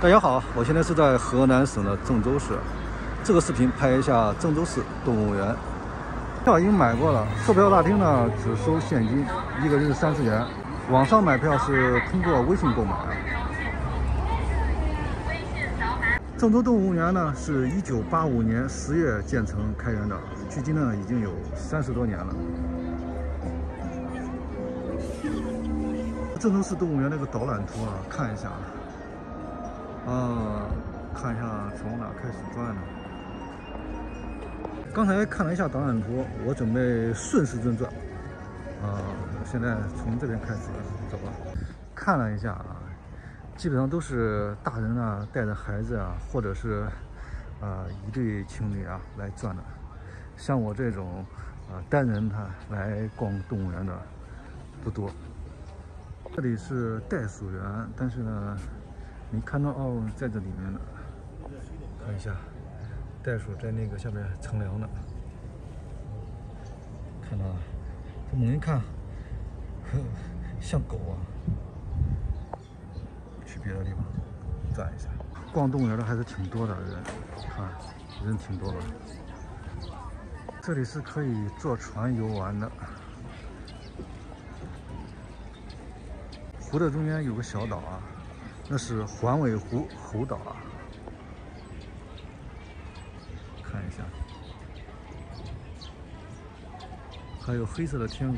大家好，我现在是在河南省的郑州市。这个视频拍一下郑州市动物园。票已经买过了，售票大厅呢只收现金，一个人是三十元。网上买票是通过微信购买。郑州动物园呢是一九八五年十月建成开园的，距今呢已经有三十多年了。郑州市动物园那个导览图啊，看一下。啊，看一下从哪开始转呢？刚才看了一下导览图，我准备顺时针转。啊，现在从这边开始走了。看了一下啊，基本上都是大人啊带着孩子啊，或者是啊一对情侣啊来转的。像我这种啊单人他来逛动物园的不多。这里是袋鼠园，但是呢。你看到哦，在这里面呢，看一下，袋鼠在那个下面乘凉呢。看到了，这猛一看，像狗啊。去别的地方转一下。逛动物园的还是挺多的人，看人挺多的。这里是可以坐船游玩的。湖的中间有个小岛啊。那是环尾湖猴岛啊，看一下，还有黑色的天鹅。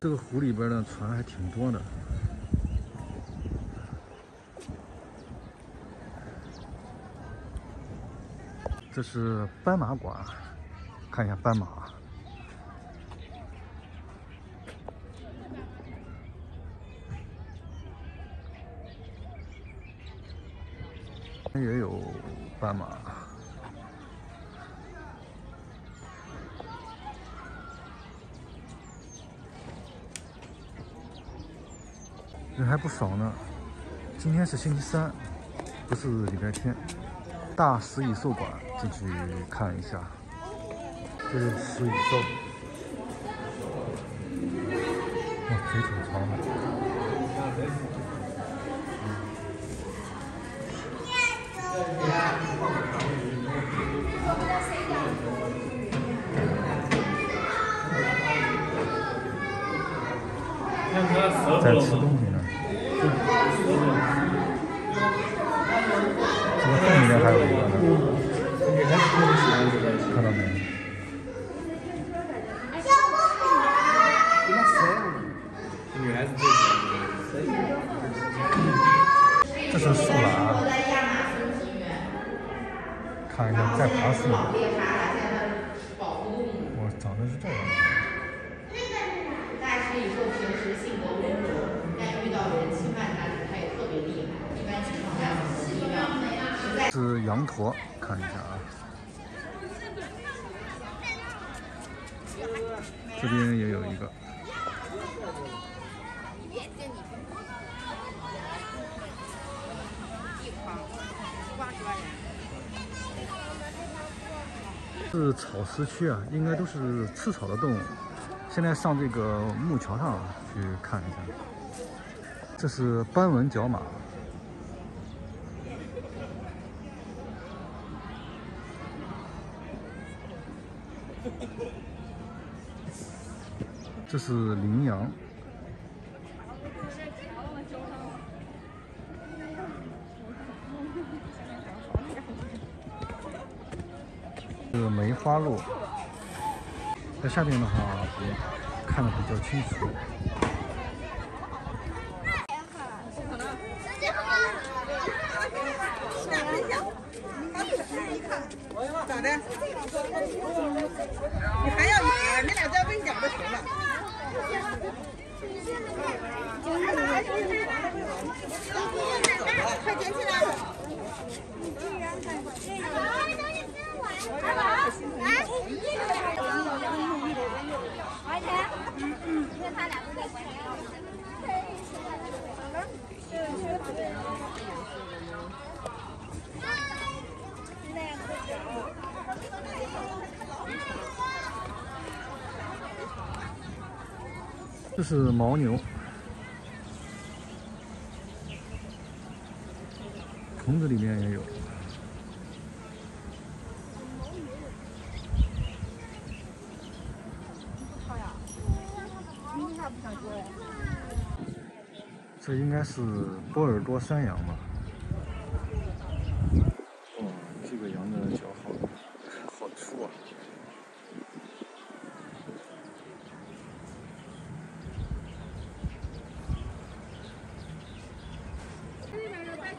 这个湖里边的船还挺多的。这是斑马馆，看一下斑马。也有斑马，人还不少呢。今天是星期三，不是礼拜天。大食蚁兽馆进去看一下，这是食蚁兽，哇，腿挺长的。在吃东西呢。这个洞里面还有一个呢，看到没？这是树懒，看一下在爬树。我长得是这样。是羊驼，看一下啊。这边也有一个。是草食区啊，应该都是吃草的动物。现在上这个木桥上去看一下，这是斑纹角马，这是羚羊，是梅花鹿。在下面的话，看的比较清楚。咋的？你还要一盒？你俩再问点就行了。快捡起来！这这是牦牛，虫子里面也有。这应该是波尔多山羊吧？哇，这个羊的脚好好粗啊！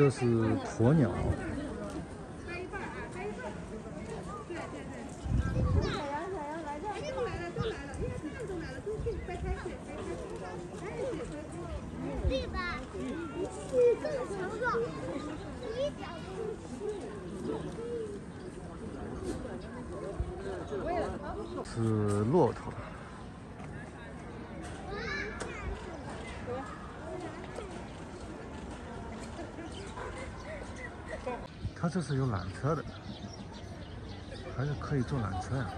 这是鸵鸟。是骆驼。它这是有缆车的，还是可以坐缆车呀？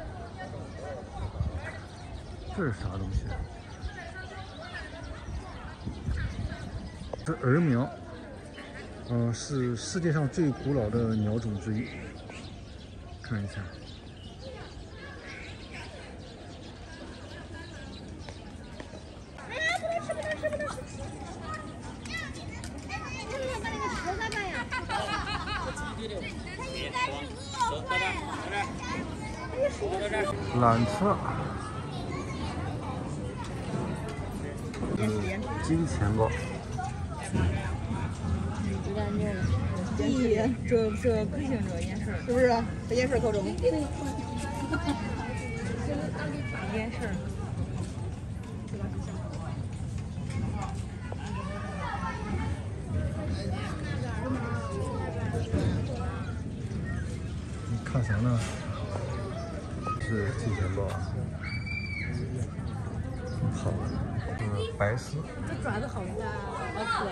这是啥东西？这儿苗，嗯，是世界上最古老的鸟种之一。看一下。缆车，金钱豹。咦，这这可行这眼神，是不是？这眼神可中。眼神。你看啥呢？是金钱豹，好，嗯白丝。这爪子好大，好可爱。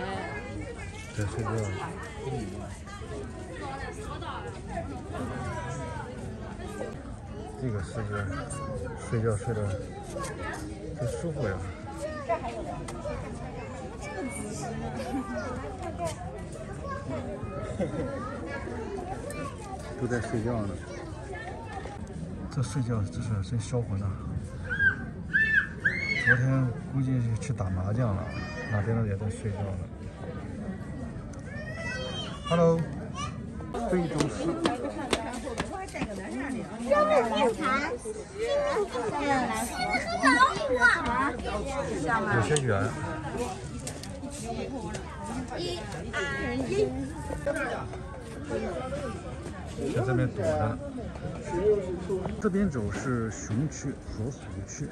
在睡觉。这个是个睡觉睡得真舒服呀。都在睡觉呢。这睡觉这是真销魂呐！昨天估计是去打麻将了，那边的也在睡觉呢。Hello，非洲狮。有些远。在这边躲着。这边走是熊区和虎区。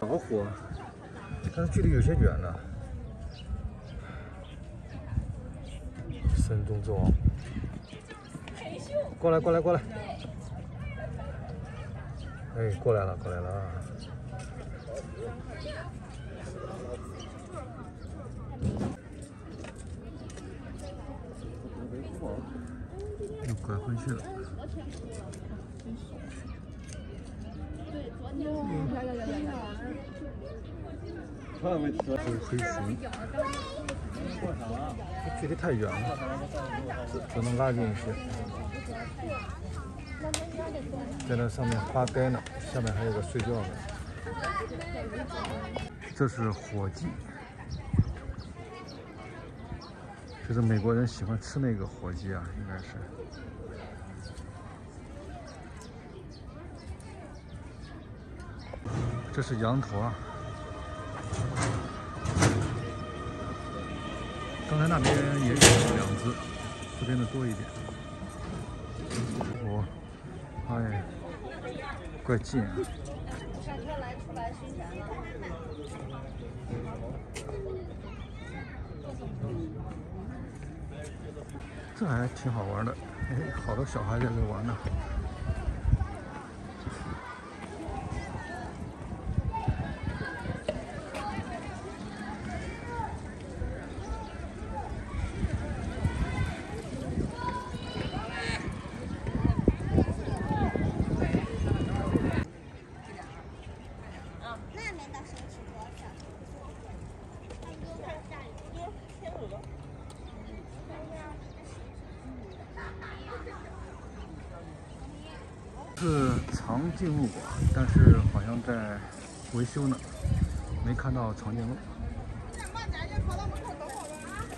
老虎，但是距离有些远了。深中之王，过来过来过来！哎，过来了过来了拐回去了。这是黑熊。距离太远了，只只能拉近一些。在那上面发呆呢，下面还有个睡觉的。这是火鸡，这是美国人喜欢吃那个火鸡啊，应该是。这是羊驼啊。刚才那边也有两只，这边的多一点。我，哎，怪近啊！这还挺好玩的哎好多小孩在这玩呢。好那边的手指多少？看下雨天天鹅是长颈鹿馆，但是好像在维修呢，没看到长颈鹿。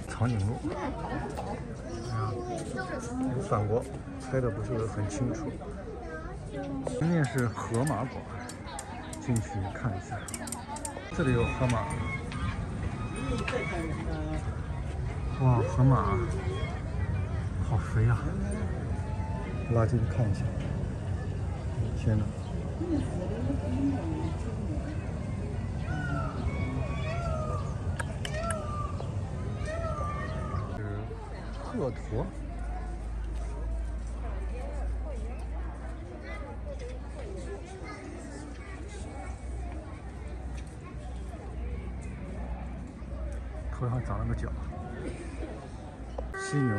长颈鹿，哎呀，有反光，拍的不是很清楚。前面是河马馆，进去看一下。这里有河马。哇，河马好肥呀！拉进去看一下。天哪！是鹤驮。头上长了个角，犀牛，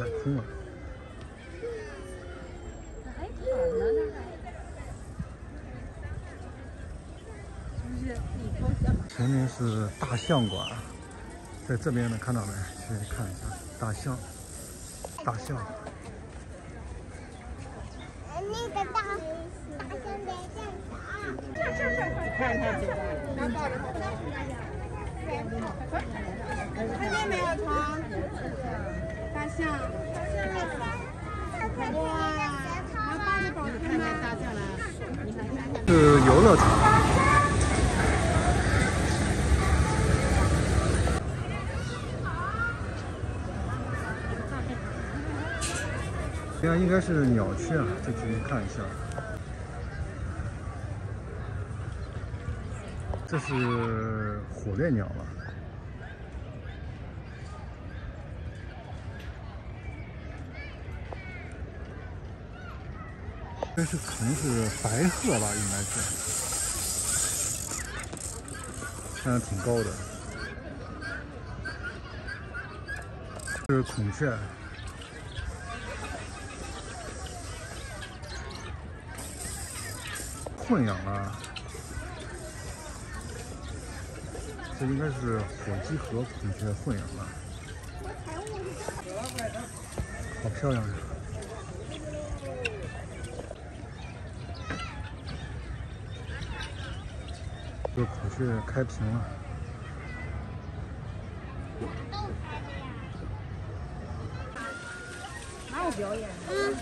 踩空了。前面是大象馆，在这边能看到没？去看一下大象。大象。那个大大象在站岗。是是是，你看它嘴巴，然后抱着它。看见没有，床？大象。哇！然后抱着宝贝看见大象了。是游乐场。这样应该是鸟区啊，进去看一下。这是火烈鸟了。这是可能是白鹤吧，应该是，看着挺高的。这是孔雀。混养了，这应该是火鸡和孔雀混养了，好漂亮呀！是开屏了，哪有表演？嗯。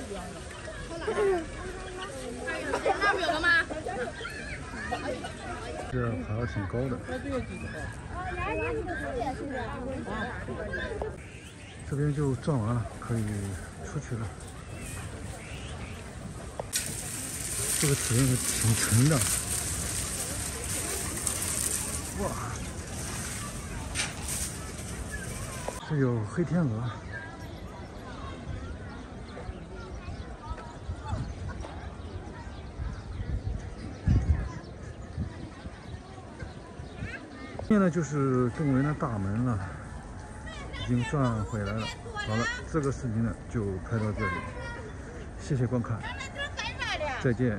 那不有了吗？这海要挺高的。这边就转完了，可以出去了。这个铁链子挺沉的。哇！这有黑天鹅。现在就是动物园的大门了，已经转回来了。好了，这个视频呢就拍到这里，谢谢观看，再见。